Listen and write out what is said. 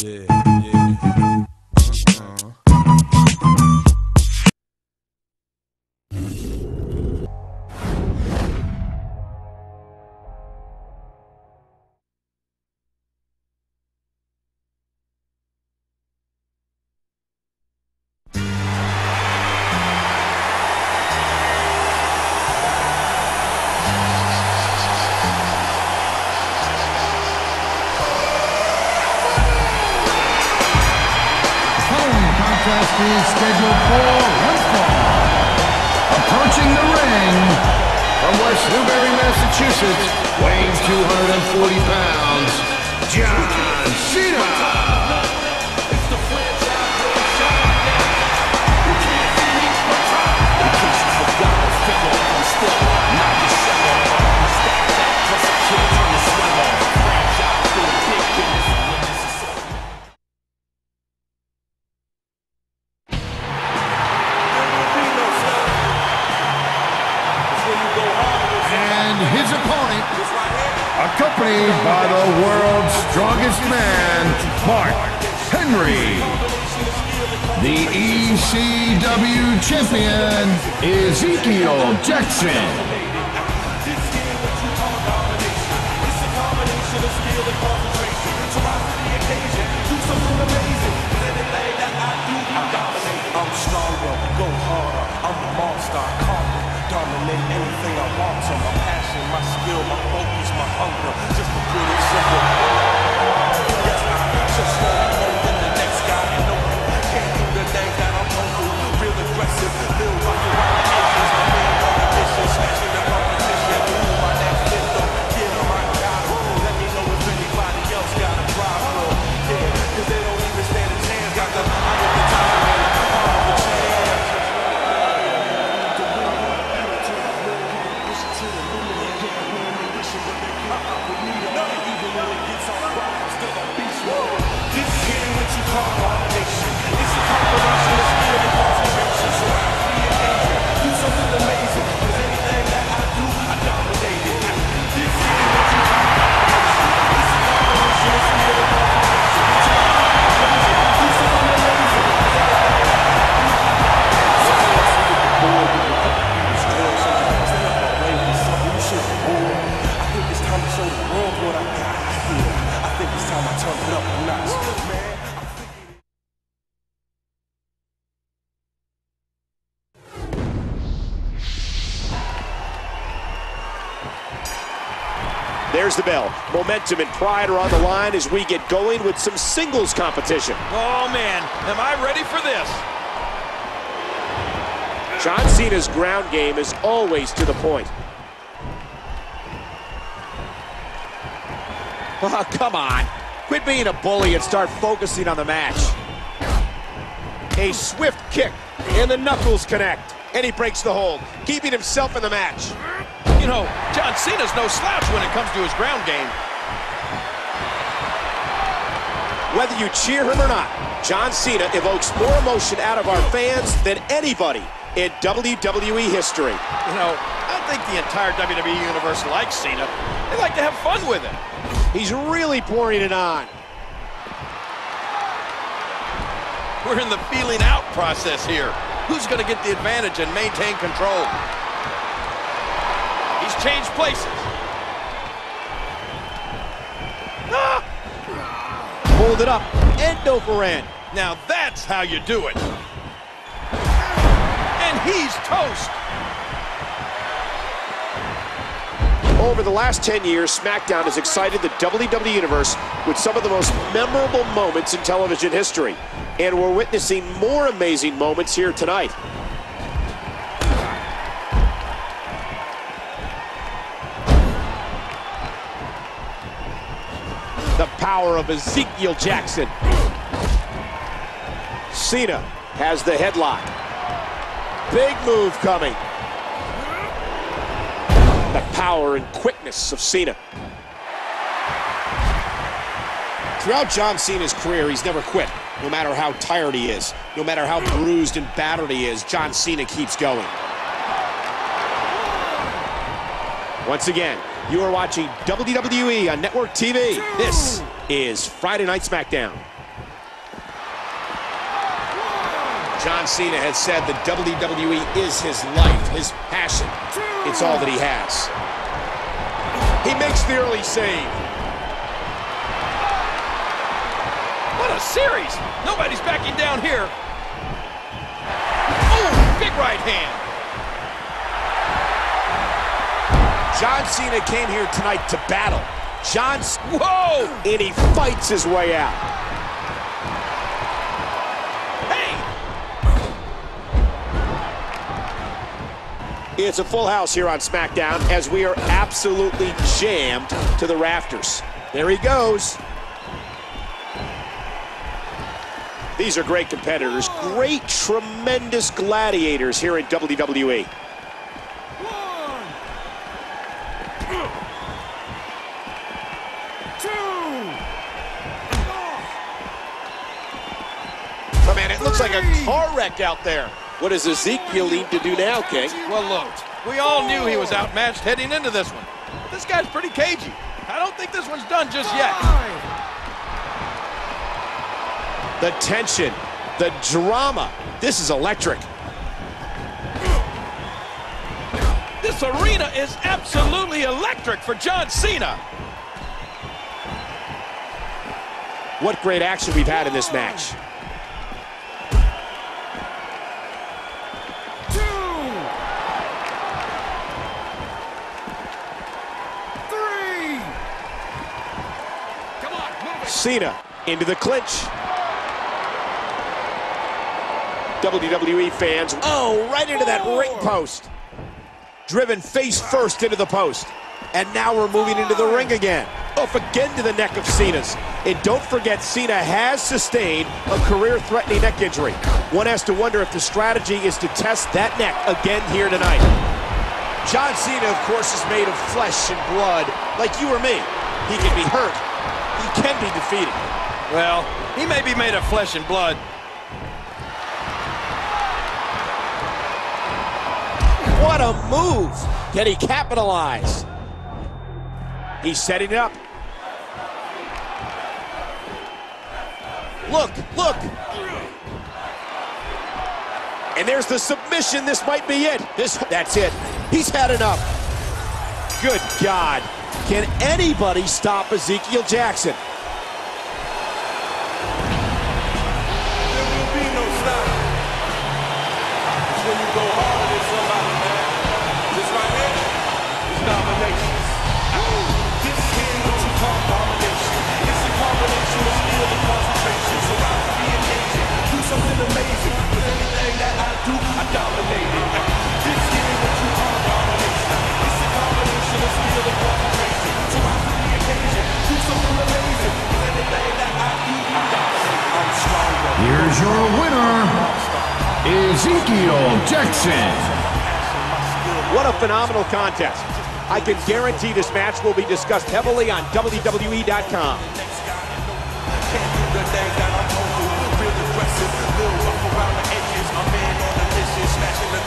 Yeah, yeah. Contest is scheduled for one fall. Approaching the ring From West Newbury, Massachusetts, weighing 240 pounds, John Cena. Accompanied by the world's strongest man, Mark Henry. The ECW champion, Ezekiel Jackson. I'm stronger, go harder. I'm a monster, conquer, dominate anything I want. There's the bell. Momentum and pride are on the line as we get going with some singles competition. Oh man, am I ready for this? John Cena's ground game is always to the point. Oh, come on. Quit being a bully and start focusing on the match. A swift kick, and the knuckles connect. And he breaks the hold, keeping himself in the match. You know, John Cena's no slouch when it comes to his ground game. Whether you cheer him or not, John Cena evokes more emotion out of our fans than anybody in WWE history. You know, I think the entire WWE universe likes Cena. They like to have fun with him. He's really pouring it on. We're in the feeling out process here. Who's going to get the advantage and maintain control? He's changed places. Ah! Hold it up, end over end. Now that's how you do it. And he's toast. Over the last 10 years, SmackDown has excited the WWE Universe with some of the most memorable moments in television history. And we're witnessing more amazing moments here tonight. The power of Ezekiel Jackson. Cena has the headlock. Big move coming. The power and quickness of Cena. Throughout John Cena's career, he's never quit. No matter how tired he is, no matter how bruised and battered he is, John Cena keeps going. Once again, you are watching WWE on Network TV. Two. This is Friday Night SmackDown. John Cena has said that WWE is his life, his passion. Two. It's all that he has. He makes the early save. What a series! Nobody's backing down here. Oh, big right hand. John Cena came here tonight to battle. John, Whoa! and he fights his way out. Hey! It's a full house here on SmackDown as we are absolutely jammed to the rafters. There he goes. These are great competitors, great, tremendous gladiators here in E. WWE. Oh, man, it looks like a car wreck out there. What does Ezekiel need to do now, King? Well, look, we all knew he was outmatched heading into this one. This guy's pretty cagey. I don't think this one's done just yet. The tension, the drama. This is electric. This arena is absolutely electric for John Cena. What great action we've had in this match. Cena into the clinch. WWE fans, oh, right into that ring post. Driven face first into the post. And now we're moving into the ring again. Off again to the neck of Cena's. And don't forget, Cena has sustained a career-threatening neck injury. One has to wonder if the strategy is to test that neck again here tonight. John Cena, of course, is made of flesh and blood, like you or me. He can be hurt. He can be defeated. Well, he may be made of flesh and blood. What a move! Can he capitalize? He's setting it up. Look, look. And there's the submission. This might be it. This that's it. He's had enough. Good God. Can anybody stop Ezekiel Jackson? Here's your winner, Ezekiel Jackson. What a phenomenal contest. I can guarantee this match will be discussed heavily on WWE.com. Can't do the things that I'm told to. Real aggressive, little rough around the edges. I'm in on the mission, smashing the